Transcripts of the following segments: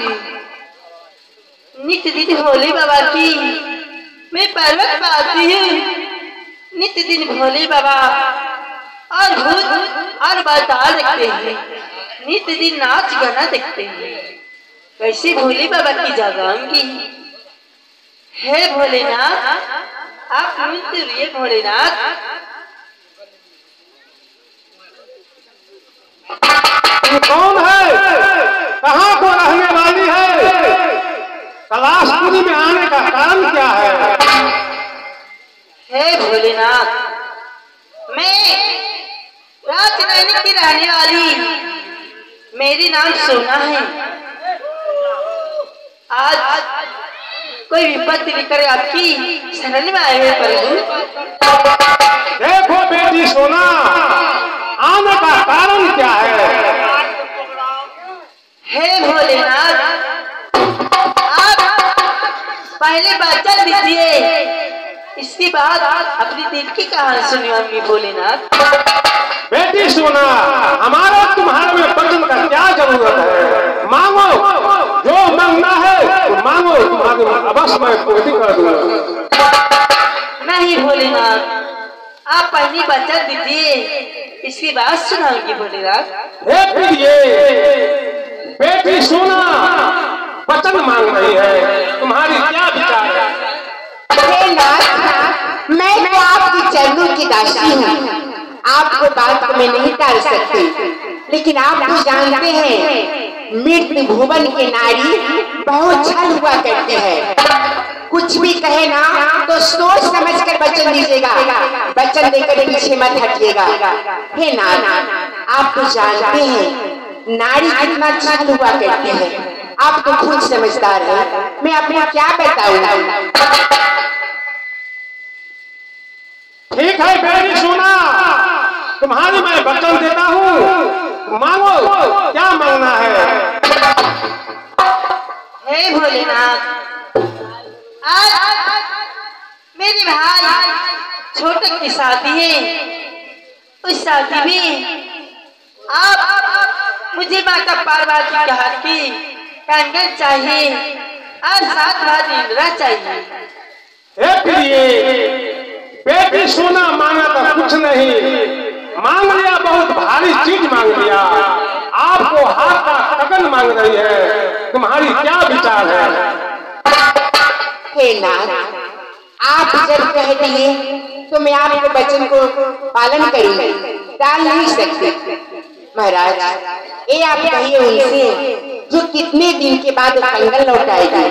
हूँ नित्य दिन भोले बाबा की मैं पर्वत पर आती हूँ। नित्य दिन भोले बाबा, और भूत और बाताल देखते हैं। नित्य दिन नाच गाना देखते हैं। कैसे भोले बाबा की जगाऊँगी हे भोलेनाथ, आप नृत्य रहिए भोलेनाथ। कौन है कहाँ को रहने वाली है कैलाशपुरी में आने का कारण क्या है? हे भोलेनाथ मैं राजनैनिक की रहने वाली। मेरी नाम सोना है। आज कोई विपत्ति लेकर आपकी शरण में आए हैं प्रभु। देखो बेटी सोना आने का कारण क्या हे? पहले वचन दीजिए इसके बाद अपनी दिल की कहानी सुनिए भोलेनाथ। बेटी सोना हमारा तुम्हारे में वचन का क्या ज़रूरत है? मांगो जो मांगना है तो मांगो तुम्हारे अवश्य मैं पूर्ति कर दूँगा। नहीं भोलेनाथ आप पहली वचन दीजिए इसके बाद सुनाऊँगी भोलेनाथ। बेटी सोना वचन मांग रही है। तुम्हारी क्या नाथ मैं तो आपकी चरणों की दासी हूँ। आपको बात को मैं नहीं टाल सकती। लेकिन आप तो जानते हैं मृत्यु भुवन के नारी बहुत छल हुआ करते हैं। कुछ भी कहे ना तो सोच समझ कर वचन दीजिएगा। वचन देकर पीछे मत हटिएगा। हे नाथ आप तो जानते हैं, नारी कितना छल हुआ करते हैं। आप तो खुद समझदार हैं। मैं अपना क्या बताऊँ? ठीक है बेटी सोना। तुम्हारी मैं वचन देता हूँ। मांगो क्या मांगना है? हे भोलेनाथ आज मेरे भाई छोटे की शादी है। उस शादी में आप मुझे माता पार्वती की कंगन चाहिए और साथ इंदिरा चाहिए। बेटी सोना मांगा तो कुछ नहीं। मांग लिया बहुत भारी चीज़ मांग लिया। आपको हाथ का कगन मांग रही है। तुम्हारी क्या विचार है? हे नाथ आप जब कह दिए तो मैं आपके वचन को पालन करूँगी टाल नहीं सकती। महाराज ये आप कहिए उनसे जो कितने दिन के बाद कंगन लौटाएगी।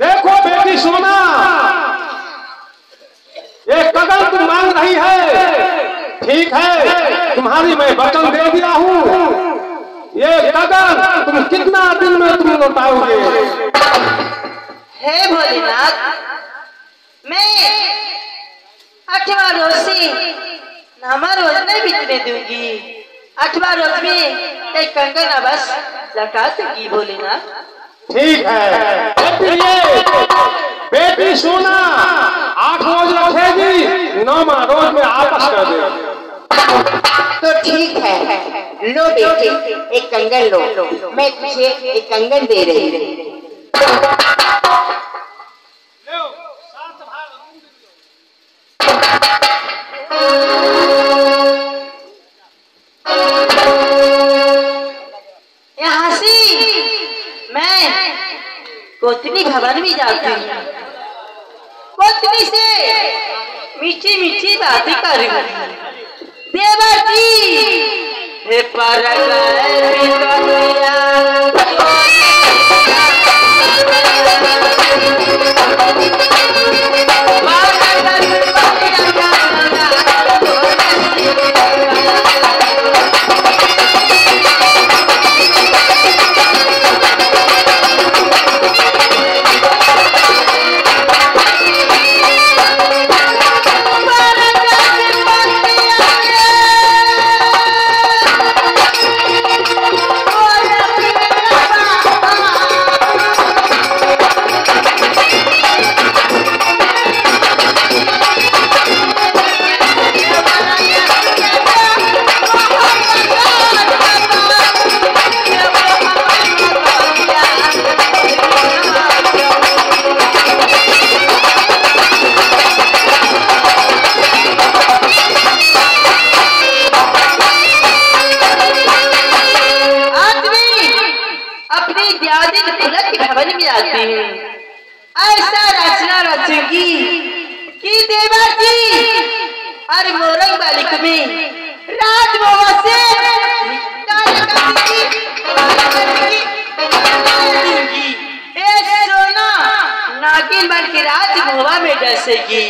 देखो बेटी सोना ये कदम तुम मांग रही है। ठीक है तुम्हारी मैं वचन दे दिया हूँ। ये कदम तुम कितना दिन में तुम लौटाओगे? हे भोलेनाथ मैं आठवां रोज से नवा रोज नहीं बीतने दूँगी। अठवा रोज में एक कंगन अवश्य लौटा दूँगी भोलेनाथ। ठीक है बेटी सोना। आठ रोज रखेगी। नौवा रोज में आपस कर दे। तो ठीक है। लो बेटे एक कंगन लो। मैं तुझे एक कंगन दे रही हूँ। यहाँ से मैं कोतनी भवन भी जाती हूँ। करूँ देवती हे। रातें दुल्हन के भवन में आती हैं। ऐसा रचना रचेगी कि देवा जी और मोरंग बालिक में राजभवन से नागिन बन के राजभवन में डसेगी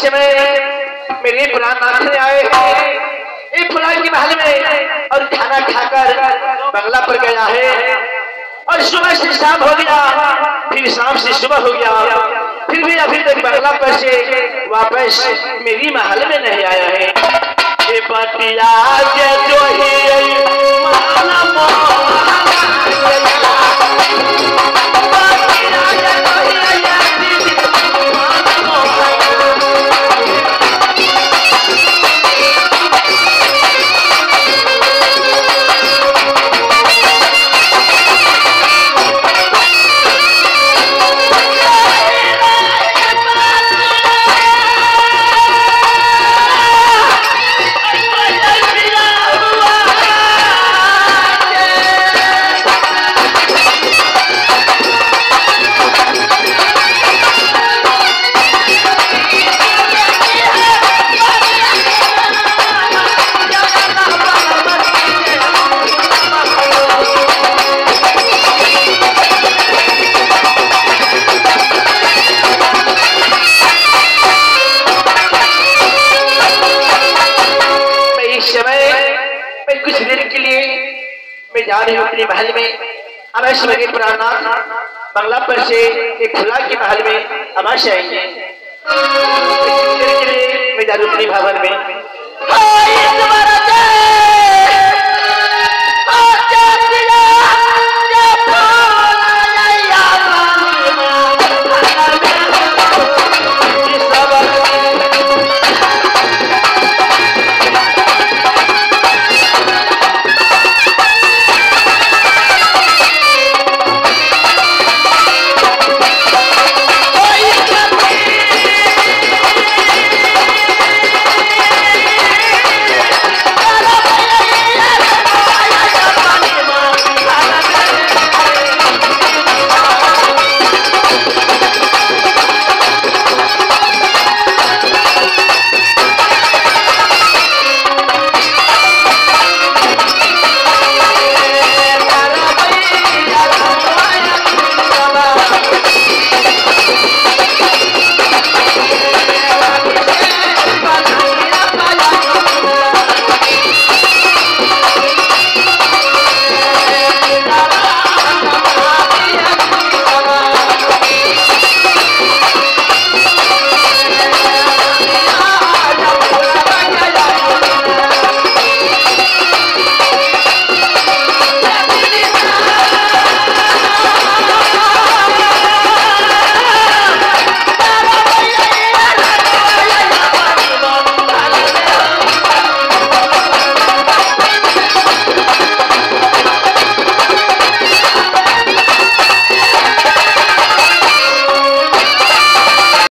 इस समय मेरे पुरान से आए हैं। एक फुलान के महल में और खाना खाकर बंगला पर गया है। और सुबह से शाम हो गया, फिर शाम से सुबह हो गया। फिर भी अभी तक बंगला पर से वापस मेरी महल में नहीं आया है। ये पटिया जो ही आ रही हूँ अपने महल में? अवश्य मेरे प्राणनाथ बंगला पर से एक खुला के महल में अवश्य आएँगे मैं जा रही हूँ अपने भवन में।